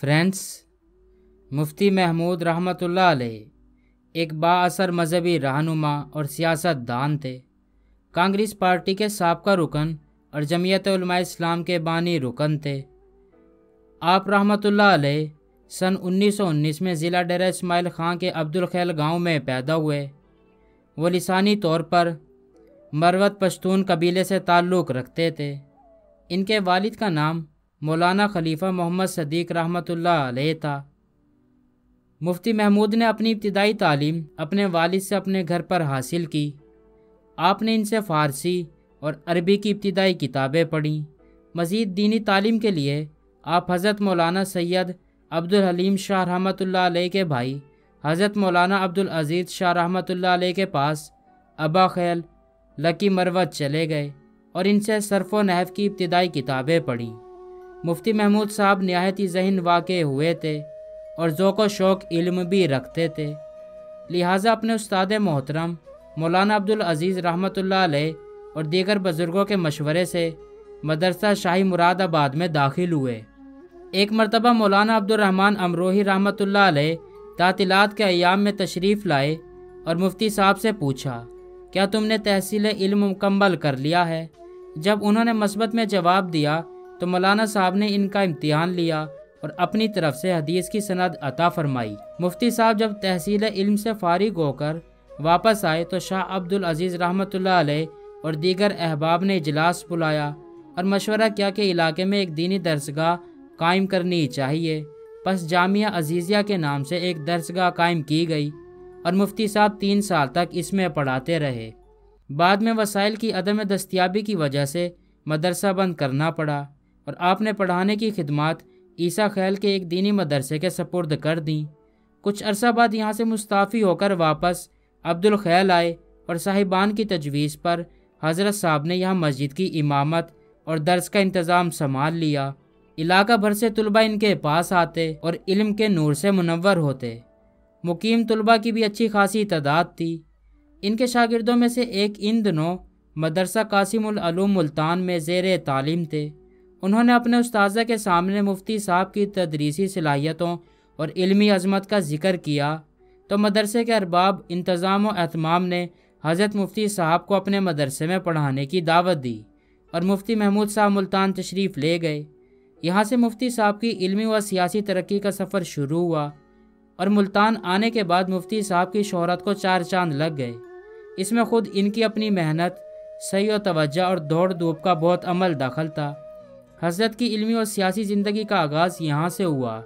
Friends मुफ्ती महमूद अलैह एक बासर मजहबी रहनुमा और सियासतदान थे कांग्रेस पार्टी के सबका रुकन और जमीयत इस्लाम के बानी रुकन थे आप अलैह सन 1919 में ज़िला डेरा इसमाइल ख़ान के अब्दुल खैल गाँव में पैदा हुए वो लिसानी तौर पर मरवत पश्तून कबीले से ताल्लुक़ रखते थे। इनके वालिद का नाम मौलाना खलीफा मोहम्मद सदीक अलैह था। मुफ्ती महमूद ने अपनी इब्तदाई तालीम अपने वालिद से अपने घर पर हासिल की। आपने इनसे फ़ारसी और अरबी की इब्तदाई किताबें पढ़ी। मज़ीद दीनी तालीम के लिए आप हज़रत मौलाना सैयद अब्दुल हलीम शाह रहमत के भाई, हज़रत मौलाना अब्दुल अज़ीज़ शाह रहमत के पास, अबा खैल लकी मरवत चले गए और इनसे सरफ़ नहफ़ की इब्तदाई किताबें पढ़ी। मुफ्ती महमूद साहब नहायत जहन वाक़ हुए थे और ज़ोक़ शौक़ इल्म भी रखते थे। लिहाजा अपने उस्ताद मोहतरम, मौलाना अब्दुल अज़ीज़ रहमत और दीगर बुज़ुर्गों के मशवरे से मदरसा शाही मुरादाबाद में दाखिल हुए। एक मरतबा मौलाना अब्दुलरहमान अमरोही रहमत तातीलत के अयाम में तशरीफ़ लाए और मुफ्ती साहब से पूछा क्या तुमने तहसील इल्म मुकम्मल कर लिया है? जब उन्होंने मस्बत में जवाब दिया तो मौलाना साहब ने इनका इम्तिहान लिया और अपनी तरफ़ से हदीस की सनद अता फरमाई। मुफ्ती साहब जब तहसील इल्म से फारिग होकर वापस आए तो शाह अब्दुल अज़ीज़ रहमत और दीगर अहबाब ने इजलास बुलाया और मशवरा किया कि इलाके में एक दीनी दरसगाह कायम करनी चाहिए। बस जामिया अजीज़िया के नाम से एक दरसगाह कायम की गई। और मुफ्ती साहब तीन साल तक इसमें पढ़ाते रहे। बाद में वसाइल की अदम दस्तियाबी की वजह से मदरसा बंद करना पड़ा और आपने पढ़ाने की खिदमत ईसा खैल के एक दीनी मदरसे के सपुर्द कर दी। कुछ अरसा बाद यहाँ से मुस्ताफ़ी होकर वापस अब्दुल खैल आए और साहिबान की तजवीज़ पर हज़रत साहब ने यहाँ मस्जिद की इमामत और दर्स का इंतज़ाम संभाल लिया। इलाका भर से तलबा इनके पास आते और इल्म के नूर से मुनवर होते। मुकीम तलबा की भी अच्छी खासी तादाद थी। इनके शागिर्दों में से एक इन दिनों मदरसा कासिमुलूम मुल्तान में जेर तालीम थे। उन्होंने अपने उस्ताजा के सामने मुफ्ती साहब की तदरीसी सलाहियतों और इल्मी अजमत का ज़िक्र किया तो मदरसे के अरबाब इंतज़ाम अहतमाम ने हज़रत मुफ्ती साहब को अपने मदरसे में पढ़ाने की दावत दी और मुफ्ती महमूद साहब मुल्तान तशरीफ़ ले गए। यहाँ से मुफ्ती साहब की इल्मी व सियासी तरक्की का सफ़र शुरू हुआ। और मुल्तान आने के बाद मुफ्ती साहब की शहरत को चार चाँद लग गए। इसमें ख़ुद इनकी अपनी मेहनत, सही और तवज्जो और दौड़ धूप का बहुत अमल दाखिल था। हज़रत की इल्मी और सियासी ज़िंदगी का आगाज़ यहाँ से हुआ।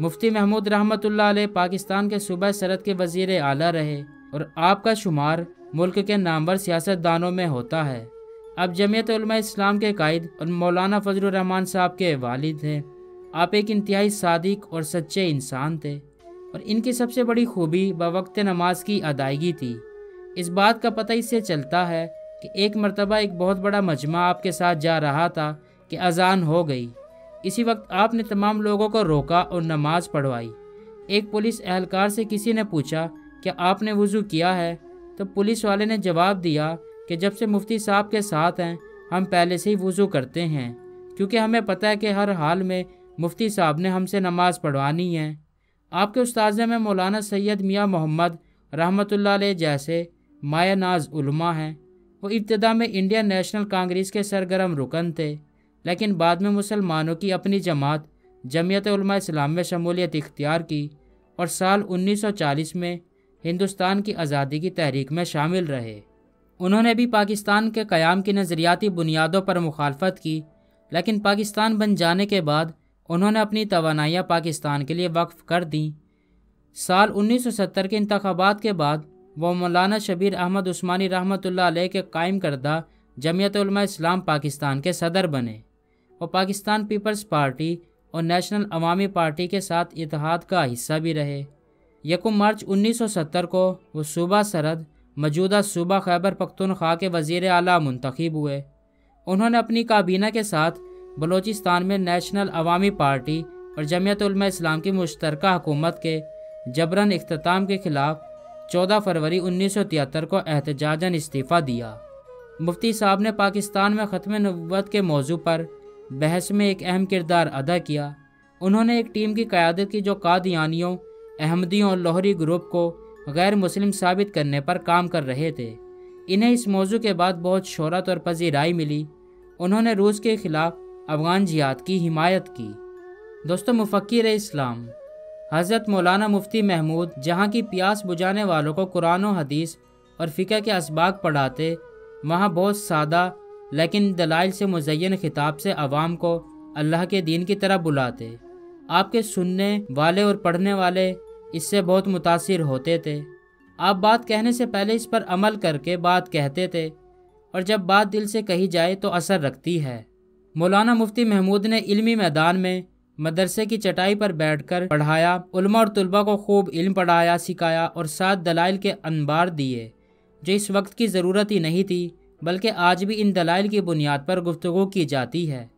मुफ्ती महमूद रहमत पाकिस्तान के सूबह सरहद के वज़ीर आला रहे और आपका शुमार मुल्क के नामवर सियासतदानों में होता है। अब जमीयत इस्लाम के कायद और मौलाना फजलरहमान साहब के वालिद हैं। आप एक इंतहाई सादिक और सच्चे इंसान थे। और इनकी सबसे बड़ी खूबी बवक्त नमाज़ की अदायगी थी। इस बात का पता इससे चलता है कि एक मरतबा एक बहुत बड़ा मजमा आपके साथ जा रहा था कि अजान हो गई। इसी वक्त आपने तमाम लोगों को रोका और नमाज़ पढ़वाई। एक पुलिस एहलकार से किसी ने पूछा, क्या आपने वज़ू किया है? तो पुलिस वाले ने जवाब दिया कि जब से मुफ्ती साहब के साथ हैं, हम पहले से ही वज़ू करते हैं, क्योंकि हमें पता है कि हर हाल में मुफ्ती साहब ने हमसे नमाज़ पढ़वानी है। आपके उस्ताज़ में मौलाना सैयद मियाँ मोहम्मद रहमत जैसे माया नाज उलमा हैं। वो इब्तदा में इंडियन नेशनल कांग्रेस के सरगर्म रुकन थे, लेकिन बाद में मुसलमानों की अपनी जमात जमीयत इस्लाम में शमूलियत इख्तियार की और साल 1940 में हिंदुस्तान की आज़ादी की तहरीक में शामिल रहे। उन्होंने भी पाकिस्तान के क़्याम की नज़रियाती बुनियादों पर मुखालफत की, लेकिन पाकिस्तान बन जाने के बाद उन्होंने अपनी तोानाइयाँ पाकिस्तान के लिए वक्फ कर दी। साल 1970 के इंतबात के बाद वो मौलाना शबीर अहमद उस्मानी रहमत के कायम करदा जमीयत इस्लाम पाकिस्तान के सदर बने। वो पाकिस्तान पीपल्स पार्टी और नेशनल अवामी पार्टी के साथ इतिहाद का हिस्सा भी रहे। यकम मार्च 1970 को वो सूबा सरहद, मौजूदा सूबा खैबर पख्तूनख्वा के वज़ीर अला मंतखब हुए। उन्होंने अपनी काबीना के साथ बलूचिस्तान में नेशनल अवामी पार्टी और जमीयत इस्लाम की मुश्तर हुकूमत के जबरन अख्ताम के ख़िलाफ़ 14 फरवरी उन्नीस सौ तिहत्तर को एहतजाजन इस्तीफ़ा दिया। मुफ्ती साहब ने पाकिस्तान में ख़त्म नबूत के मौजू पर बहस में एक अहम किरदार अदा किया। उन्होंने एक टीम की क़्यादत की जो कादियानियों, अहमदियों और लोहरी ग्रुप को गैर मुस्लिम साबित करने पर काम कर रहे थे। इन्हें इस मौजू के बाद बहुत शहरत और पजीराई मिली। उन्होंने रूस के ख़िलाफ़ अफगान जिहाद की हिमायत की। दोस्तों मुफ़क्र इस्लाम। हज़रत मौलाना मुफ्ती महमूद, जहाँ की प्यास बुझाने वालों को कुरान हदीस और फ़िक्र के इसबाक पढ़ाते, वहाँ बहुत सादा, लेकिन दलाइल से मुजयन खिताब से आवाम को अल्लाह के दीन की तरह बुलाते। आपके सुनने वाले और पढ़ने वाले इससे बहुत मुतासर होते थे। आप बात कहने से पहले इस पर अमल करके बात कहते थे, और जब बात दिल से कही जाए तो असर रखती है। मौलाना मुफ्ती महमूद ने इल्मी मैदान में मदरसे की चटाई पर बैठकर पढ़ाया, उल्मा और तलबा को खूब इल्म पढ़ाया, सिखाया और सात दलाइल के अनबार दिए। जो इस वक्त की ज़रूरत ही नहीं थी, बल्कि आज भी इन दलाइल की बुनियाद पर गुफ्तु की जाती है।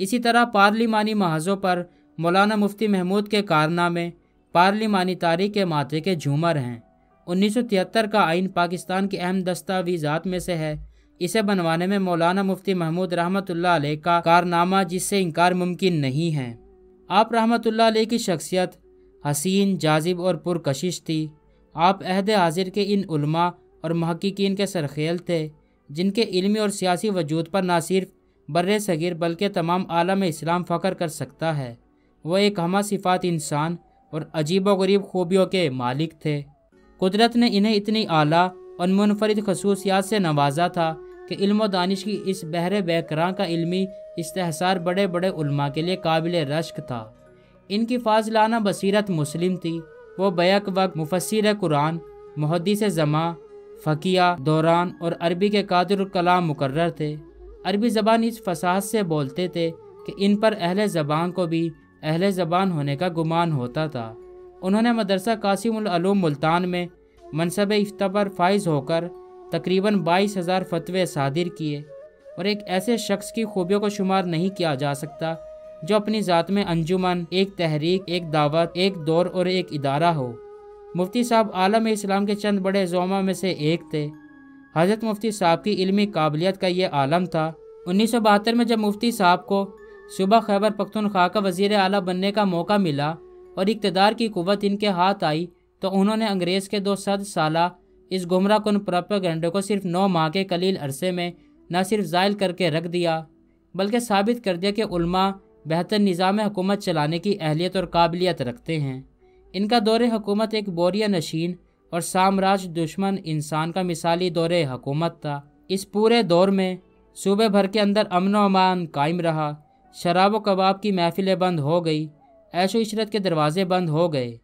इसी तरह पार्लिमानी महाजों पर मौलाना मुफ्ती महमूद के कारनामे, पार्लिमानी तारीख के माथे के झूमर हैं। उन्नीस सौ तिहत्तर का आइन पाकिस्तान के अहम दस्तावेजात में से है। इसे बनवाने में मौलाना मुफ्ती महमूद रहमत का कारनामा जिससे इनकार मुमकिन नहीं है। आप रहमत की शख्सियत, हसीन, जाजिब और पुरकशिश थी। आप अहद हाजिर के इन उलमा और महक्कीन के सरखेल थे, जिनके इल्मी और सियासी वजूद पर ना सिर्फ़ बर सग़ीर बल्कि तमाम आलम इस्लाम फ़ख्र कर सकता है। वह एक हमा सिफात इंसान और अजीब गरीब खूबियों के मालिक थे। कुदरत ने इन्हें इतनी आला और मुनफरद खसूसियात से नवाजा था कि इल्म दानिश की इस बहरे बैकरां का इल्मी इस्तेसार बड़े बड़े उल्मा के लिए काबिल रश्क था। इनकी फाजलाना बसीरत मुस्लिम थी। वो बैक वक्त मुफसर कुरान, मुहदस जमा फ़किया दौरान और अरबी के कादिर कलाम मुकर्र थे। अरबी ज़बान इस फसाहत से बोलते थे कि इन पर अहल ज़बान को भी अहल ज़बान होने का गुमान होता था। उन्होंने मदरसा कासिमूम मुल्तान में मनसब इफ्ता पर फाइज होकर तकरीबन बाईस हज़ार फतवे सादिर किए और एक ऐसे शख्स की खूबियों को शुमार नहीं किया जा सकता, जो अपनी ज़ात में अंजुमन, एक तहरीक, एक दावत, एक दौर और एक इदारा हो। मुफ्ती साहब आलम इस्लाम के चंद बड़े जोमा में से एक थे। हज़रत मुफ्ती साहब की इल्मी काबिलियत का ये आलम था। उन्नीस सौ बहत्तर में जब मुफ्ती साहब को सुबह खैबर पख्तूनख्वा का वज़ीर अला बनने का मौका मिला और इकतदार की कुत इनके हाथ आई तो उन्होंने अंग्रेज़ के दो सद साल इस गुमराह कन प्रोपेगेंडे को सिर्फ़ नौ माह के कलील अरसे में न सिर्फ़ ज़ायल करके रख दिया, बल्कि साबित कर दिया कि उल्मा बेहतर निज़ाम हुकूमत चलाने की अहलियत और काबिलियत रखते हैं। इनका दौर हुकूमत एक बोरिया नशीन और साम्राज्य दुश्मन इंसान का मिसाली दौर हुकूमत था। इस पूरे दौर में सूबे भर के अंदर अमन अमान कायम रहा। शराब व कबाब की महफिलें बंद हो गई, ऐशो इशरत के दरवाजे बंद हो गए।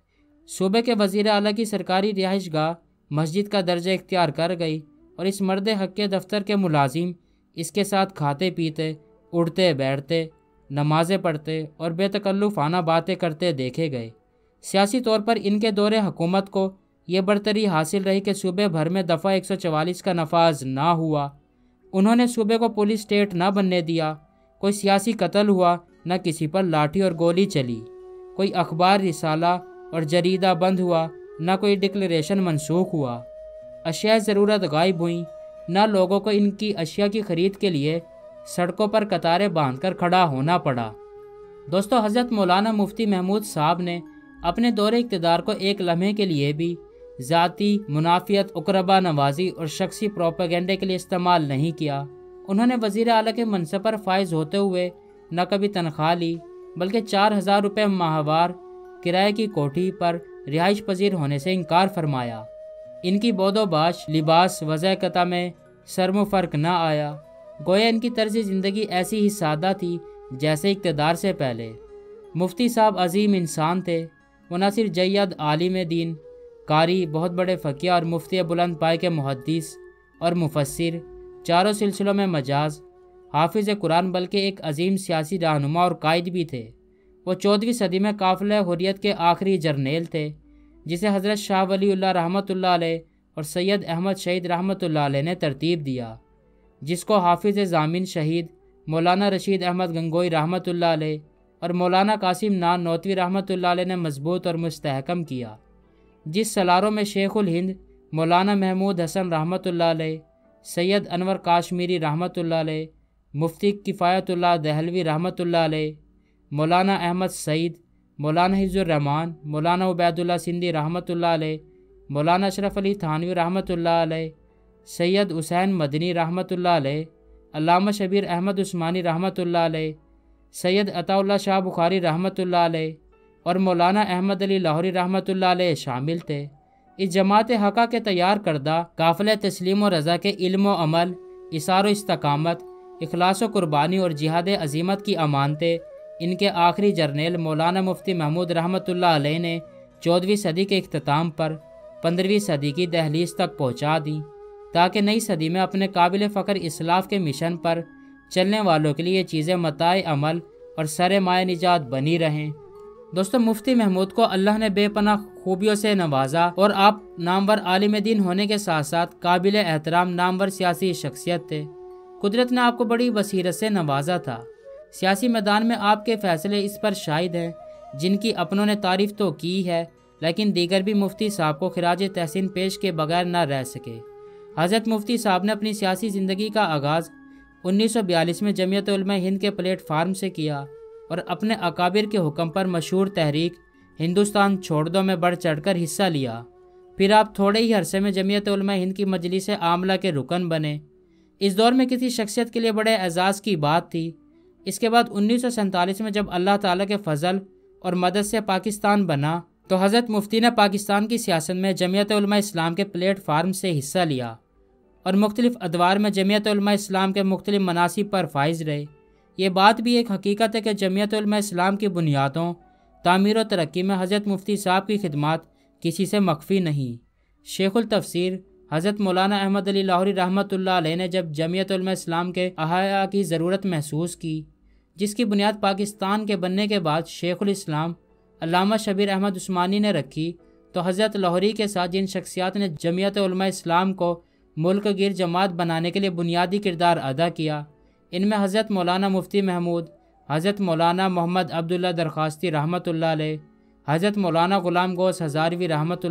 सूबे के वज़ीर अला की सरकारी रिहाइश गाह मस्जिद का दर्जा इख्तियार कर गई और इस मर्द हक के दफ्तर के मुलाजिम इसके साथ खाते पीते, उड़ते, बैठते, नमाज़ें पढ़ते और बेतकल्लुफ़ाना बातें करते देखे गए। सियासी तौर पर इनके दौरे हुकूमत को ये बरतरी हासिल रही कि सूबे भर में दफ़ा 144 का नफाज ना हुआ। उन्होंने सूबे को पुलिस स्टेट ना बनने दिया। कोई सियासी कत्ल हुआ, न किसी पर लाठी और गोली चली। कोई अखबार, रिसाला और जरीदा बंद हुआ न कोई डिक्लेरेशन मनसूख हुआ। अशिया ज़रूरत गायब हुई, न लोगों को इनकी अशिया की खरीद के लिए सड़कों पर कतारें बांधकर खड़ा होना पड़ा। दोस्तों, हज़रत मौलाना मुफ्ती महमूद साहब ने अपने दौरे इकतदार को एक लम्हे के लिए भी ज़ाती मुनाफियत, उकरबा, नवाजी और शख्सी प्रोपागेंडे के लिए इस्तेमाल नहीं किया। उन्होंने वज़ीर अला के मनसब पर फायज होते हुए न कभी तनख्वाह ली, बल्कि चार हज़ार रुपये माहवार किराए की कोठी पर रिहाइश पजीर होने से इनकार फरमाया। इनकी बोदोबाश लिबास वज़ाकता में सरम फ़र्क न आया। गोया इनकी तर्ज ज़िंदगी ऐसी ही सादा थी, जैसे इकतदार से पहले। मुफ्ती साहब अजीम इंसान थे, वो न सिर्फ़ जैद आलिम दीन, कारी, बहुत बड़े फ़किया और मुफ्ती बुलंद पाए के मुहदस और मुफसर चारों सिलसिलों में मजाज, हाफिज़ कुरान बल्कि एक अजीम सियासी रहनुमा और कायद भी थे। वो चौदहवीं सदी में काफिल हुरियत के आखिरी जर्नेल थे, जिसे हज़रत शाह वली रहमत और सैयद अहमद शहीद रहमत ने तरतीब दिया, जिसको हाफिज़ जामिन शहीद मौलाना रशीद अहमद गंगोई रहमत और मौलाना कासिम नान नौतवी रहमत ने मज़बूत और मुस्तहकम किया, जिस सलारों में शेखुल हिंद, मौलाना महमूद हसन रहमत सैयद अनवर काश्मीरी रहमत मुफ्ती किफ़ायतुल्ला दहलवी रहमत मौलाना अहमद सईद, मौलाना हिजुररहमान, मौलाना उबैदुल्ला सिंधी रहमत मौलाना अशरफ अली थानवी रहमत सैयद हुसैन मदनी रहमत अल्लामा शबीर अहमद उस्मानी रहमत सैयद अताउल्ला शाह बुखारी रहमत और मौलाना अहमद अली लाहौरी रहमत शामिल थे। इस जमात हका के तैयार करदा, काफिल तस्लीम और रज़ा के इल्म अमल, इसार इस्तकामत अखलास कुर्बानी और जिहाद अजीमत की अमानतें इनके आखिरी जर्नेल मौलाना मुफ्ती महमूद रहमत ने चौदहवीं सदी के अख्ताम पर पंद्रहवीं सदी की दहलीज तक पहुँचा दी, ताकि नई सदी में अपने काबिल फ़ख्र इसलाफ के मिशन पर चलने वालों के लिए चीज़ें मताए अमल और सर माए निजात बनी रहें। दोस्तों, मुफ्ती महमूद को अल्लाह ने बेपना खूबियों से नवाजा और आप नामवर आलिम दिन होने के साथ साथ काबिल एहतराम नामवर सियासी शख्सियत थे। कुदरत ने आपको बड़ी बसीरत से नवाजा था। सियासी मैदान में आपके फैसले इस पर शाहिद हैं, जिनकी अपनों ने तारीफ़ तो की है, लेकिन दीगर भी मुफ्ती साहब को खराज तहसीन पेश के बगैर न रह सके। हज़रत मुफ्ती साहब ने अपनी सियासी ज़िंदगी का आगाज़ 1942 में जमीयत हिंद के प्लेटफार्म से किया और अपने अकाबिर के हुक्म पर मशहूर तहरीक हिंदुस्तान छोड़ दो में बढ़ चढ़कर हिस्सा लिया। फिर आप थोड़े ही अरसे में जमीयत हिंद की मजलिस आमला के रुकन बने। इस दौर में किसी शख्सियत के लिए बड़े एजाज़ की बात थी। इसके बाद उन्नीस सौ सैंतालीस में जब अल्लाह ताला के फजल और मदद से पाकिस्तान बना तो हज़रत मुफ्ती ने पाकिस्तान की सियासत में जमीयत इस्लाम के प्लेटफार्म से हिस्सा लिया और मुख्तलिफ़ अदवार में जमीयत इस्लाम के मुख्तलिफ़ मनासिब पर फाइज रहे। ये बात भी एक हकीकत है कि जमीयत इस्लाम की बुनियादों, तामीर और तरक्की में हज़रत मुफ्ती साहब की खिदमत किसी से मख्फी नहीं। शेखुल तफसीर हज़रत मौलाना अहमद अली लाहौरी रहमत ने जब जमीयत इस्लाम के अहाया की ज़रूरत महसूस की जिसकी बुनियाद पाकिस्तान के बनने के बाद शेखुल इस्लाम, अलामा शबीर अहमद उस्मानी ने रखी तो हज़रत लाहौरी के साथ जिन शख्सियात ने जमीयत इस्लाम को मुल्क गिर जमात बनाने के लिए बुनियादी किरदार अदा किया, इनमें हज़रत मौलाना मुफ्ती महमूद, हज़रत मौलाना मोहम्मद अब्दुल्ला दरख्वास्ती रहमत हज़रत मौलाना ग़ुलाम गोस हज़ारवी रहमत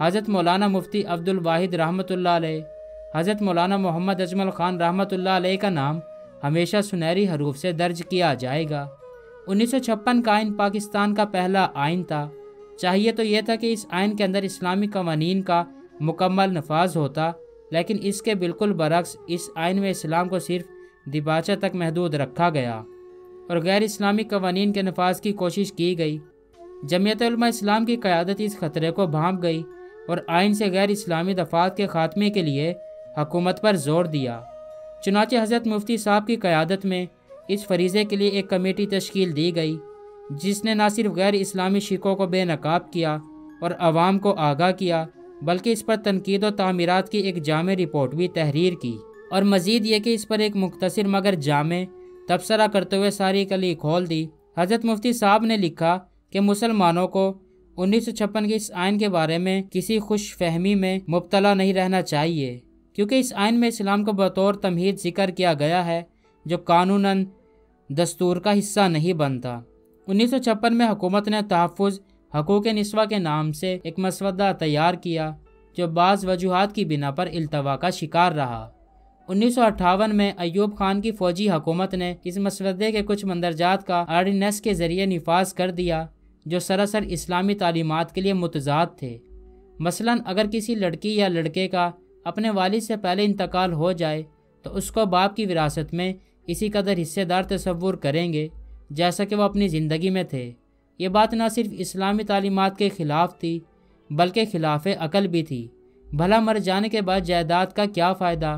हज़रत मौलाना मुफ्ती अब्दुल वाहिद रहमत हज़रत मौलाना मोहम्मद अजमल ख़ान रहमत का नाम हमेशा सुनहरी हरूफ से दर्ज किया जाएगा। उन्नीस सौ छप्पन का आइन पाकिस्तान का पहला आइन था। चाहिए तो यह था कि इस आइन के अंदर इस्लामी कवानीन का मुकम्मल नफाज होता, लेकिन इसके बिल्कुल बरक्स इस आइन में इस्लाम को सिर्फ़ दिबाचा तक महदूद रखा गया और गैर इस्लामी कवानीन के नफाज की कोशिश की गई। जमीयत इस्लाम की क़्यादत इस खतरे को भाप गई और आइन से गैर इस्लामी दफात के ख़ात्मे के लिए हकूमत पर ज़ोर दिया। चुनाचे हज़रत मुफ्ती साहब की क़्यादत में इस फरीज़े के लिए एक कमेटी तश्कील दी गई, जिसने न सिर्फ़ गैर इस्लामी शिकों को बेनकाब किया और आवाम को आगाह किया, बल्कि इस पर तनकीद व तमीरत की एक जाम रिपोर्ट भी तहरीर की। और मज़ीद ये कि इस पर एक मुख्तर मगर जाम तबसरा करते हुए सारी कली खोल दी। हज़रत मुफ्ती साहब ने लिखा कि मुसलमानों को उन्नीस सौ छप्पन के इस आयन के बारे में किसी खुश फहमी में मुबतला नहीं रहना चाहिए। क्योंकि इस आयन में इस्लाम को बतौर तमहीद ज़िक्र किया गया है, जो कानूनन दस्तूर का हिस्सा नहीं बनता। उन्नीस सौ छप्पन में हुकूमत ने तहफ़ हकूक़ नस्वा के नाम से एक मसवदा तैयार किया, जो बाज़ वजूहत की बिना पर अल्तवा का शिकार रहा। उन्नीस सौ अट्ठावन में अयूब खान की फौजी हुकूमत ने इस मसवदे के कुछ मंदरजात का आर्डीनेंस के ज़रिए नफाज कर दिया, जो सरासर इस्लामी तालीमत के लिए मुतजाद थे। मसलन अगर किसी लड़की या लड़के का अपने वालिद से पहले इंतकाल हो जाए तो उसको बाप की विरासत में इसी कदर हिस्सेदार तस्वुर करेंगे, जैसा कि वह अपनी ज़िंदगी में थे। ये बात न सिर्फ़ इस्लामी तालीमत के ख़िलाफ़ थी, बल्कि खिलाफ अकल भी थी। भला मर जाने के बाद जायदाद का क्या फ़ायदा?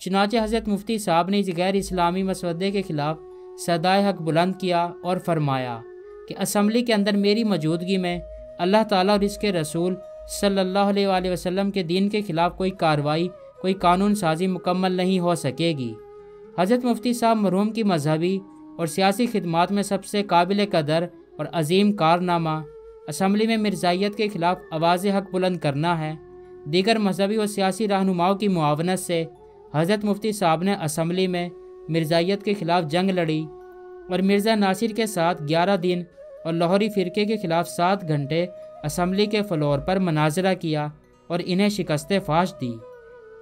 चुनाचे हज़रत मुफ्ती साहब ने इस गैर इस्लामी मसवदे के ख़िलाफ़ सदाए हक बुलंद किया और फरमाया कि असम्बली के अंदर मेरी मौजूदगी में अल्लाह ताला और इसके रसूल अलैहि वसल्लम के दीन के ख़िलाफ़ कोई कार्रवाई, कोई कानून साजी मुकम्मल नहीं हो सकेगी। हज़रत मुफ्ती साहब मरहूम की मजहबी और सियासी खदमात में सबसे काबिल कदर और अजीम कारनामा असम्बली में मिर्जाइत के ख़िलाफ़ आवाज़ हक बुलंद करना है। दीगर मजहबी और सियासी रहनुमाओं की मुआवनत से हज़रत मुफ्ती साहब ने असम्बली में मिर्जाइत के ख़िलाफ़ जंग लड़ी और मिर्ज़ा नासिर के साथ ग्यारह दिन और लाहौरी फ़िरके के ख़िलाफ़ सात घंटे असम्बली के फ्लोर पर मनाजरा किया और इन्हें शिकस्त फाश दी।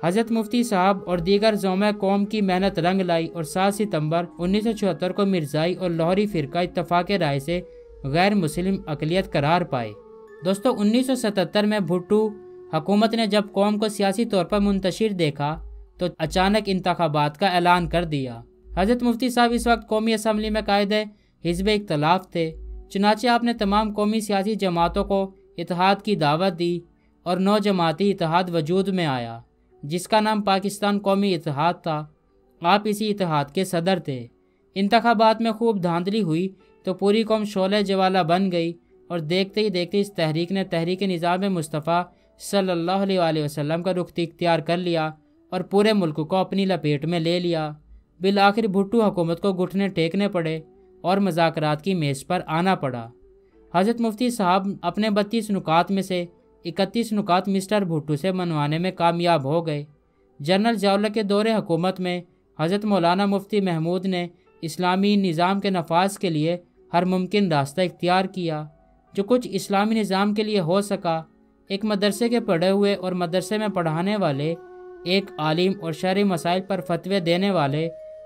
हज़रत मुफ्ती साहब और दीगर जोम कौम की मेहनत रंग लाई और सात सितंबर उन्नीस सौ चौहत्तर को मिर्जाई और लाहौरी फिरका इतफाक़ राय से गैर मुस्लिम अकलीत करार पाए। दोस्तों 1977 में भुट्टू हकूमत ने जब कौम को सियासी तौर पर मुंतशिर देखा तो अचानक इंतबात का ऐलान कर दिया। हज़रत मुफ्ती साहब इस वक्त कौमी असम्बली में कायद हिजब इख्तलाफ थे। चुनाचे आपने तमाम कौमी सियासी जमातों को इतिहाद की दावत दी और नौ जमाती इतिहाद वजूद में आया, जिसका नाम पाकिस्तान कौमी इतिहाद था। आप इसी इतिहाद के सदर थे। इंतबात में खूब धांधली हुई तो पूरी कौम शोले जवाला बन गई और देखते ही देखते इस तहरीक ने तहरीक निज़ाम मुस्तफ़ा सल्लल्लाहु अलैहि वसल्लम का रुख इख्तियार कर लिया और पूरे मुल्क को अपनी लपेट में ले लिया। बिल आखिर भुट्टू हुकूमत को घुटने टेकने पड़े और मजाकरात की मेज़ पर आना पड़ा। हज़रत मुफ्ती साहब अपने बत्तीस नुकात में से इकतीस नुकात मिस्टर भुट्टू से मनवाने में कामयाब हो गए। जनरल जावला के दौरे हुकूमत में हज़रत मौलाना मुफ्ती महमूद ने इस्लामी निज़ाम के नफाज के लिए हर मुमकिन रास्ता इख्तियार किया, जो कुछ इस्लामी निज़ाम के लिए हो सका। एक मदरसे के पढ़े हुए और मदरसे में पढ़ाने वाले, एक आलिम और शहरी मसाइल पर फतवे देने वाले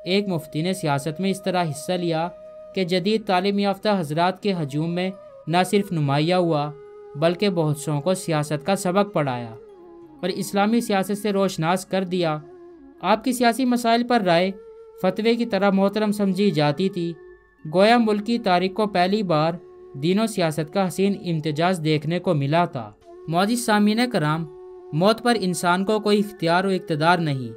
एक मुफ्ती ने सियासत में इस तरह हिस्सा लिया कि जदीद तालीम याफ्ता हजरात के हजूम में न सिर्फ़ नुमाया हुआ, बल्कि बहुत सौ को सियासत का सबक पढ़ाया और इस्लामी सियासत से रोशनास कर दिया। आपकी सियासी मसाइल पर राय फतवे की तरह मोहतरम समझी जाती थी। गोया मुल्क तारीख को पहली बार दीनों सियासत का हसीन इम्तजाज देखने को मिला था। मौजी सामीन कराम, मौत पर इंसान को कोई इख्तियार व इकतदार नहीं।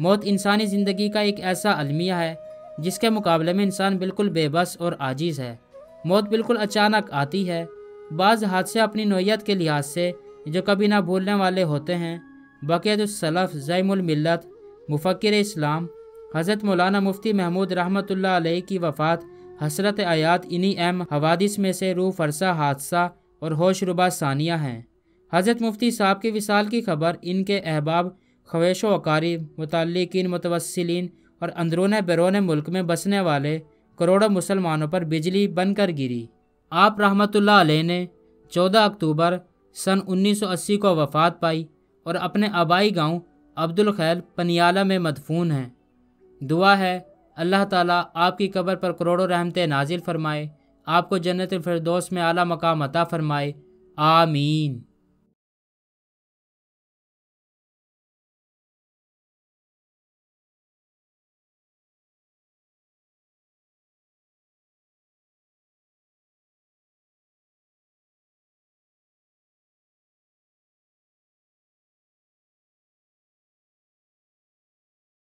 मौत इंसानी ज़िंदगी का एक ऐसा अलमिया है जिसके मुकाबले में इंसान बिल्कुल बेबस और आजीज़ है। मौत बिल्कुल अचानक आती है। बाज़ हादसे अपनी नोयत के लिहाज से, जो कभी ना भूलने वाले होते हैं। बक़ैतसलफ़ जैमुल मिलत मुफ़क्र इस्लाम, हज़रत मौलाना मुफ्ती महमूद रहमत की वफ़ात, हसरत आयात, इन्हीं अहम हवादिस में से रू फरसा हादसा और होशरुबा सानिया हैं। हज़रत मुफ्ती साहब की विसाल की खबर, इनके अहबाब ख्वेश वकारी मुतलिन मुतवसलिन और अंदरून बैरून मुल्क में बसने वाले करोड़ों मुसलमानों पर बिजली बनकर गिरी। आप अलैह ने 14 अक्टूबर सन 1980 को वफ़ात पाई और अपने आबाई गाँव अब्दुल खैल पनियाला में मदफून हैं। दुआ है, अल्लाह ताला आपकी कब्र पर करोड़ों रहमतें नाजिल फरमाए, आपको जन्नत फिरदौस में आला मकाम अता फरमाए। आमीन।